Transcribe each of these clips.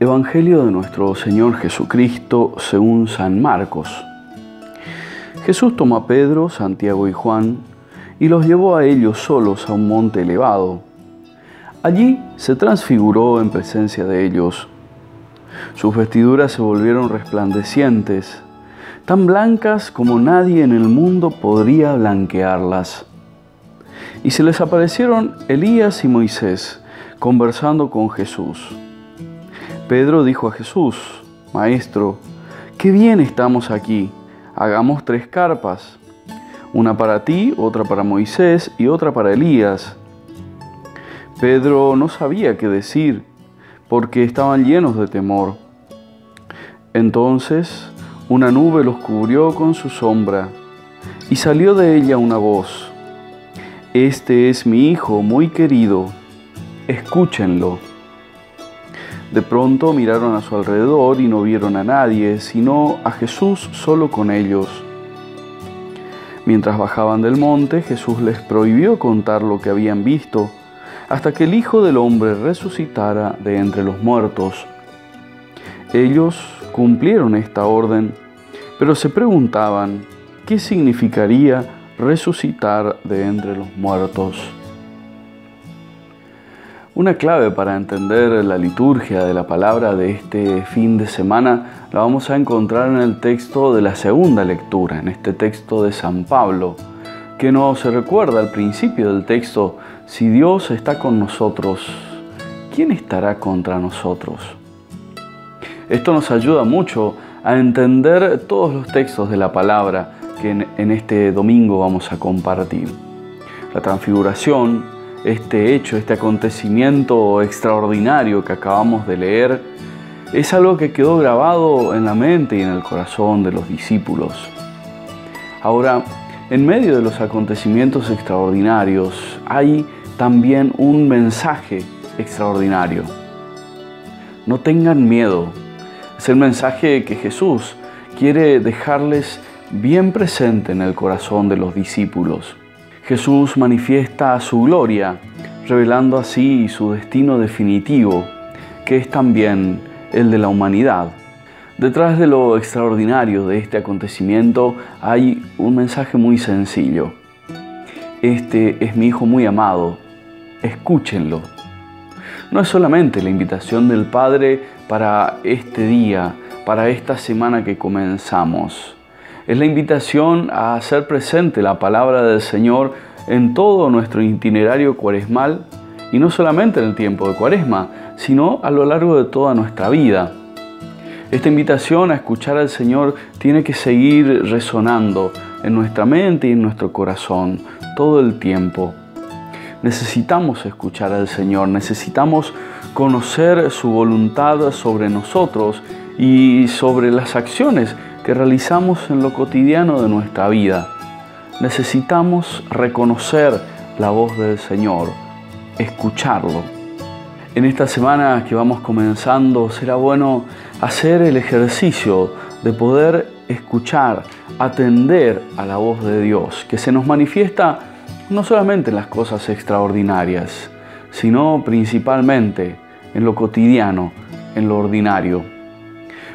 Evangelio de nuestro Señor Jesucristo según San Marcos. Jesús tomó a Pedro, Santiago y Juan y los llevó a ellos solos a un monte elevado. Allí se transfiguró en presencia de ellos. Sus vestiduras se volvieron resplandecientes, tan blancas como nadie en el mundo podría blanquearlas. Y se les aparecieron Elías y Moisés conversando con Jesús. Pedro dijo a Jesús, Maestro, qué bien estamos aquí, hagamos tres carpas, una para ti, otra para Moisés y otra para Elías. Pedro no sabía qué decir, porque estaban llenos de temor. Entonces una nube los cubrió con su sombra, y salió de ella una voz, Este es mi Hijo muy querido, escúchenlo. De pronto miraron a su alrededor y no vieron a nadie, sino a Jesús solo con ellos. Mientras bajaban del monte, Jesús les prohibió contar lo que habían visto, hasta que el Hijo del Hombre resucitara de entre los muertos. Ellos cumplieron esta orden, pero se preguntaban qué significaría resucitar de entre los muertos. Una clave para entender la liturgia de la palabra de este fin de semana la vamos a encontrar en el texto de la segunda lectura, en este texto de San Pablo, que nos recuerda al principio del texto, si Dios está con nosotros, ¿quién estará contra nosotros? Esto nos ayuda mucho a entender todos los textos de la palabra que en, este domingo vamos a compartir. La transfiguración, este hecho, este acontecimiento extraordinario que acabamos de leer, es algo que quedó grabado en la mente y en el corazón de los discípulos. Ahora, en medio de los acontecimientos extraordinarios hay también un mensaje extraordinario. No tengan miedo. Es el mensaje que Jesús quiere dejarles bien presente en el corazón de los discípulos. Jesús manifiesta su gloria, revelando así su destino definitivo, que es también el de la humanidad. Detrás de lo extraordinario de este acontecimiento hay un mensaje muy sencillo. Este es mi Hijo muy amado, escúchenlo. No es solamente la invitación del Padre para este día, para esta semana que comenzamos es la invitación a hacer presente la palabra del Señor en todo nuestro itinerario cuaresmal y no solamente en el tiempo de cuaresma, sino a lo largo de toda nuestra vida. Esta invitación a escuchar al Señor tiene que seguir resonando en nuestra mente y en nuestro corazón todo el tiempo. Necesitamos escuchar al Señor, necesitamos conocer su voluntad sobre nosotros y sobre las acciones que realizamos en lo cotidiano de nuestra vida. Necesitamos reconocer la voz del Señor, escucharlo. En esta semana que vamos comenzando será bueno hacer el ejercicio de poder escuchar, atender a la voz de Dios, que se nos manifiesta no solamente en las cosas extraordinarias, sino principalmente en lo cotidiano, en lo ordinario.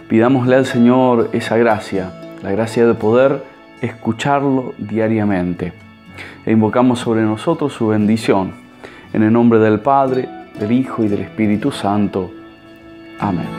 Pidámosle al Señor esa gracia, la gracia de poder escucharlo diariamente. E invocamos sobre nosotros su bendición. En el nombre del Padre, del Hijo y del Espíritu Santo. Amén.